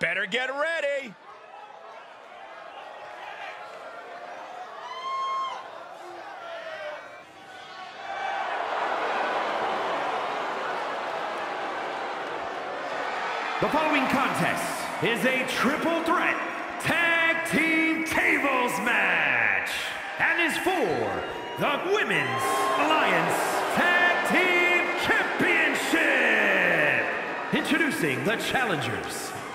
Better get ready. The following contest is a triple threat tag team tables match and is for the Women's Alliance Tag Team Championship. Introducing the challengers,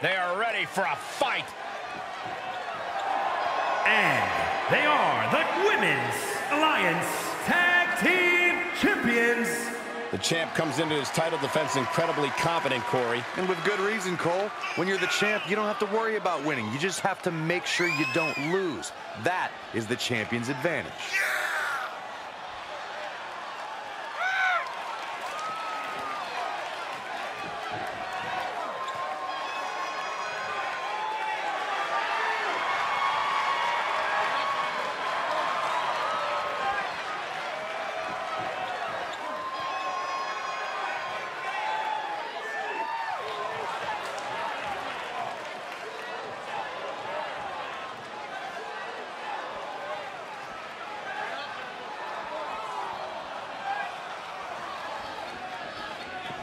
They are ready for a fight. And they are the Women's Alliance Tag Team Champions. The champ comes into his title defense incredibly confident, Corey. And with good reason, Cole. When you're the champ, you don't have to worry about winning. You just have to make sure you don't lose. That is the champion's advantage.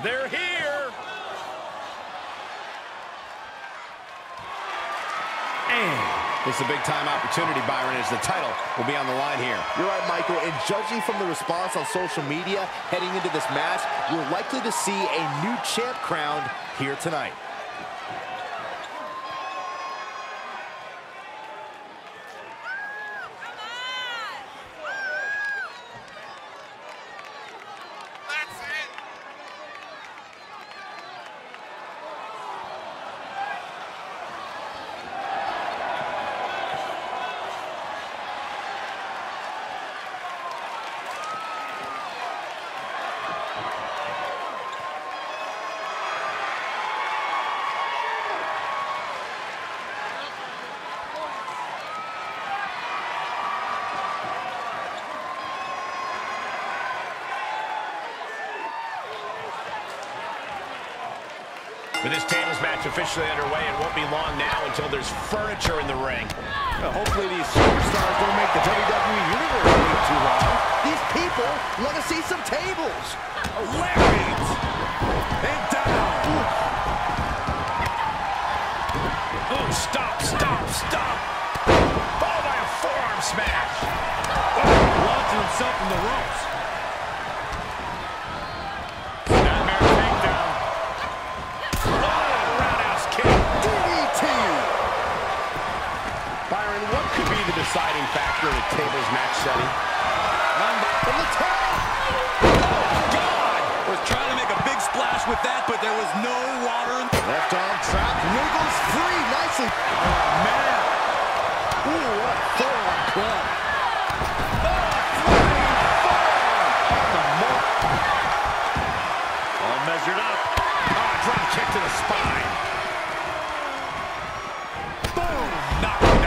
They're here. And This is a big time opportunity, Byron, as the title will be on the line here. You're right, Michael, and judging from the response on social media heading into this match, you're likely to see a new champ crowned here tonight. With this tables match officially underway, it won't be long now until there's furniture in the ring. Well, hopefully these superstars don't make the WWE Universe wait too long. These people want to see some tables. Lariat! And down! Oh, stop, stop, stop! Followed by a forearm smash! launching himself from the ropes. Nightmare takedown. Oh, roundhouse kick. DDT. Byron, what could be the deciding factor in a tables match setting? Run From the top. God! Was trying to make a big splash with that, but there was no water Left arm trap wiggles free nicely. Oh, Man! Ooh, what a forearm club. All measured up. Oh, drop kick to the spine. Boom! Knocked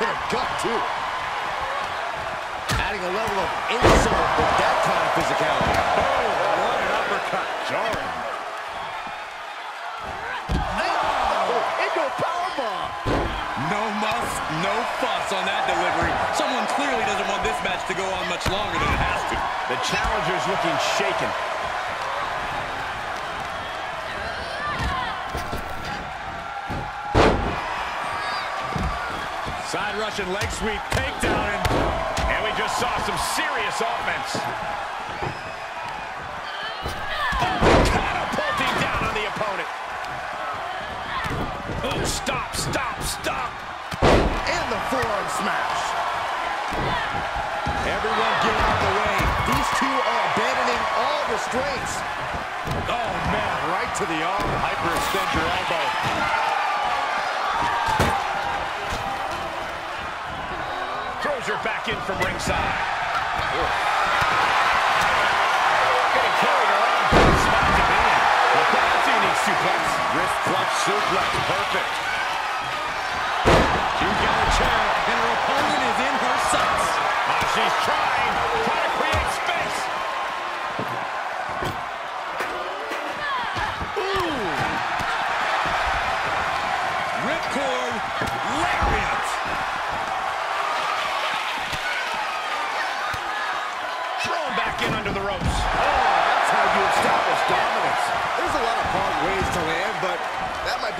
to the gut, too. Adding a level of insult with that kind of physicality. Oh, what an uppercut. Jarring. Oh, into a powerbomb. No muss, no fuss on that delivery. Someone clearly doesn't want this match to go on much longer than it has to. The challenger's looking shaken. Side rush and leg sweep, takedown, and, and we just saw some serious offense. Catapulting down on the opponent. Oh, stop, stop, stop. And the forearm smash. Everyone get out of the way. These two are abandoning all restraints. Oh, man, right to the arm. Hyperextend your elbow. Back in from ringside. Getting carried around. Smacked him in. Well, that's a unique suplex. Wrist clutch suplex, perfect.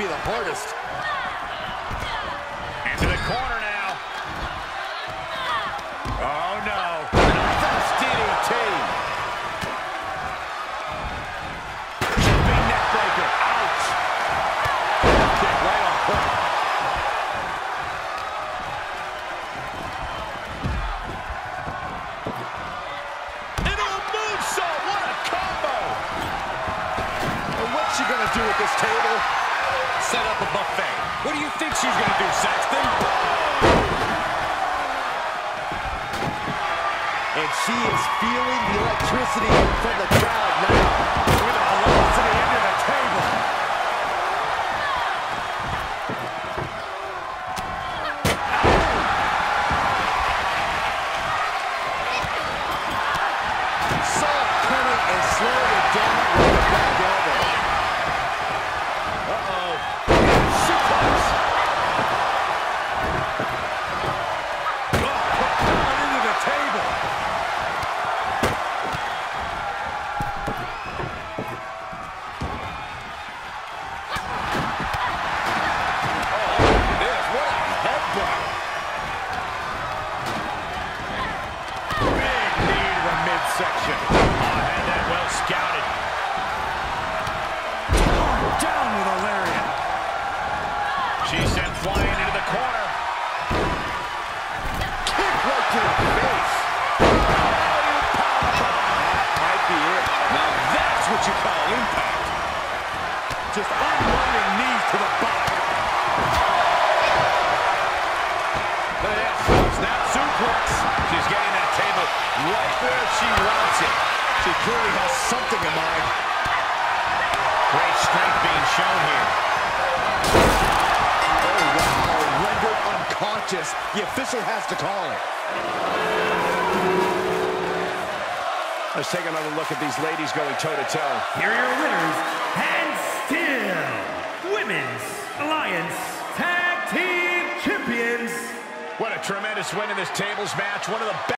Be the hardest. Into the corner think she's going to do, Saxton? And she is feeling the electricity from the crowd now. To the face. Might be it. Now that's what you call impact. Just unloading knees to the body. She's getting that table right where she wants it. She clearly has something in mind. Great strength being shown here. Oh, wow. Rendered unconscious. The official has to call it. Let's take another look at these ladies going toe-to-toe. Here are your winners, and still Women's Alliance Tag Team Champions. What a tremendous win in this tables match. One of the best.